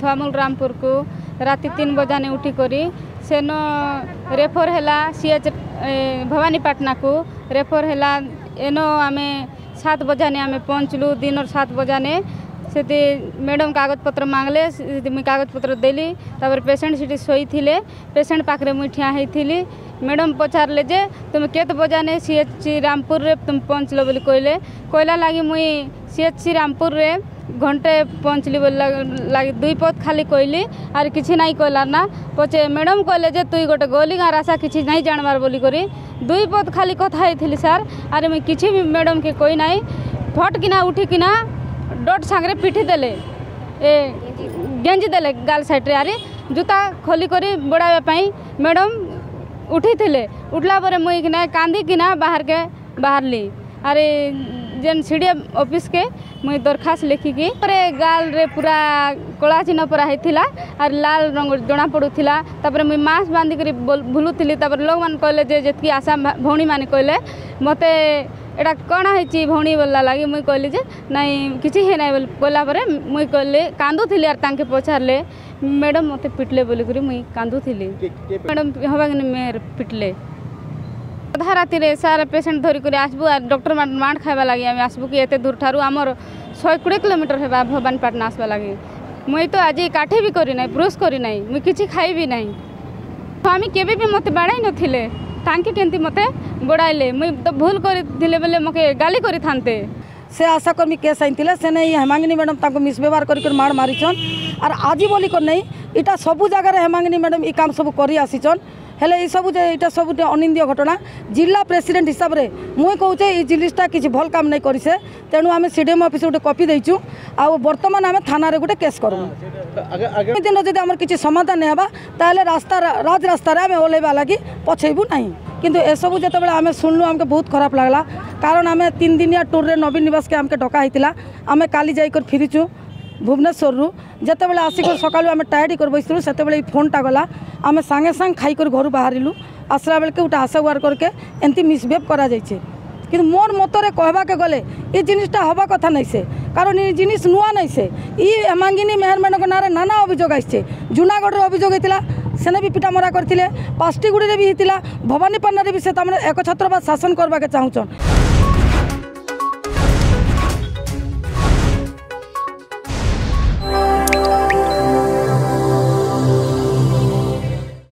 ଥୁଆମୂଳ ରାମପୁରକୁ ରାତି ତିନି ବଜାନେ ଉଠିକରି ସେନ ରେଫର ହେଲା ସିଏଚ୍ ଭବାନୀପାଟଣାକୁ ରେଫର ହେଲା ଏନ ଆମେ ସାତ ବଜାନେ ଆମେ ପହଞ୍ଚିଲୁ ଦିନର ସାତ ବଜାନେ ସେଠି ମ୍ୟାଡ଼ମ୍ କାଗଜପତ୍ର ମାଗଲେ ମୁଇଁ କାଗଜପତ୍ର ଦେଲି ତାପରେ ପେସେଣ୍ଟ ସେଠି ଶୋଇଥିଲେ ପେସେଣ୍ଟ ପାଖରେ ମୁଇଁ ଠିଆ ହେଇଥିଲି ମ୍ୟାଡ଼ମ୍ ପଚାରିଲେ ଯେ ତୁମେ କେତେ ବଜାନେ ସି ଏଚ୍ ସି ରାମପୁରରେ ତୁମେ ପହଞ୍ଚିଲ ବୋଲି କହିଲେ କହିଲା ଲାଗି ମୁଇଁ ସି ଏଚ୍ ସି ରାମପୁରରେ ঘণ্টে পঞ্চলি দুই পথ খালি কইলি আর কিছু নাই কইলার না পছে ম্যাডাম কলে যে তুই গোটে গলি আর আশা কিছু নাই জানবার বলি করি দুই পথ খালি কথা হয়েছিলি স্যার আর আমি কিছু ম্যাডামকে কই নাই ফট কিনা উঠি কিনা ডট সাংরে পিঠি দেলে এ গেঞ্জি দেলে গাল সাইডে আরে জুতা খোলি করে বড়াইবা পাই ম্যাডাম উঠিলে উঠলা পরে মুই কিনা কিনা বাহারকে বাহারলি আরে जेन सी डी के मुई दरखास्त लिखिकी गाल रे पूरा कला चिन्ह परा होता आर लाल रंग जना पड़ूला तापर मुई मास्क बांधिक भूलुली तापर लोक मैंने कहले जी आशा भौणी मैंने कहले मत एटा कण होती भौणी बोलला लगे मुई कहली नाई ना किसी है ना बोला मुई कहली कांदुली आर तांके पचारे मैडम मत पिटले बोलिक मुई कांदुली मैडम हवा मेयर पिटले ଅଧା ରାତିରେ ସାର୍ ପେସେଣ୍ଟ ଧରିକରି ଆସିବୁ ଆର୍ ଡକ୍ଟର ମାଡ଼ ଖାଇବା ଲାଗି ଆମେ ଆସିବୁ କି ଏତେ ଦୂର ଠାରୁ ଆମର ଶହେ କୋଡ଼ିଏ କିଲୋମିଟର ହେବା ଭବାନୀପାଟଣା ଆସିବା ଲାଗି ମୁଇଁ ତ ଆଜି କାଠି ବି କରିନାହିଁ ବ୍ରୁସ୍ କରିନାହିଁ ମୁଇଁ କିଛି ଖାଇବି ନାହିଁ ସ୍ୱାମୀ କେବେ ବି ମୋତେ ବାଡ଼ାଇ ନଥିଲେ ତାଙ୍କେ କେମିତି ମୋତେ ବଡ଼ାଇଲେ ମୁଇଁ ତ ଭୁଲ କରିଥିଲେ ବେଲେ ମୋତେ ଗାଲି କରିଥାନ୍ତେ ସେ ଆଶାକର୍ମୀ କେସ୍ ଆଣିଥିଲେ ସେ ନେଇ ହେମାଙ୍ଗିନୀ ମ୍ୟାଡ଼ାମ୍ ତାଙ୍କୁ ମିସବ୍ୟବହାର କରିକି ମାଡ଼ ମାରିଛନ୍ ଆର୍ ଆଜି ବୋଲିକରି ନେଇ ଇଟା ସବୁ ଜାଗାରେ ହେମାଙ୍ଗିନୀ ମ୍ୟାଡ଼ାମ୍ ଇ କାମ ସବୁ କରି ଆସିଛନ୍ ହେଲେ ଏଇସବୁ ଯେ ଏଇଟା ସବୁ ଅନିନ୍ଦ୍ୟ ଘଟଣା ଜିଲ୍ଲା ପ୍ରେସିଡେଣ୍ଟ ହିସାବରେ ମୁଁ କହୁଛେ ଏଇ ଜିନିଷଟା କିଛି ଭଲ କାମ ନାଇଁ କରିଛେ ତେଣୁ ଆମେ ସି ଡି ଏମ୍ ଅଫିସ୍ ଗୋଟେ କପି ଦେଇଛୁ ଆଉ ବର୍ତ୍ତମାନ ଆମେ ଥାନାରେ ଗୋଟେ କେସ୍ କରିବୁ ଆଗାମୀ ଦିନ ଯଦି ଆମର କିଛି ସମାଧାନ ହେବା ତାହେଲେ ରାସ୍ତା ରାଜ ରାସ୍ତାରେ ଆମେ ଓହ୍ଲାଇବା ଲାଗି ପଛେଇବୁ ନାହିଁ কিন্তু এসবু যেতবে আমি শুনলু আমাকে বহুত খারাপ লাগলা কারণ আমি তিন দিনিয়া ট্যুরে নবীন নিবাসকে আমাকে ডকা হয়েছিল আমি কালি যাই করে ফিরিছু ভুবনেশ্বরু যেতবে আসিকি সকাল আমি টায়ার্ড করে বসলু সেতবে এই ফোনটা গলা আমি সাগে সাং খাই করে ঘর বাহারু আসলা বেলকে গোটে আশা ওয়ার্করকে এমতি মিসবিহেভ করা যাইছে কিন্তু মোর মতরে কহবাকে গলে এই জিনিসটা হওয়া কথা নাই সে কারণ এই জিনিস নূয়া নাই সে ই হেমাঙ্গিনী মেহর ম্যাডমক নাঁরে নানা অভিযোগ আসছে জুনাগড়ের অভিযোগ হয়েছিল সেনে বি পিটামরা করে পাঁচটিগুড়ি বি হয়েছিল ভবানীপাটনার বি সে তার একছত্রবাদ শাসন করবাকে চাহুছন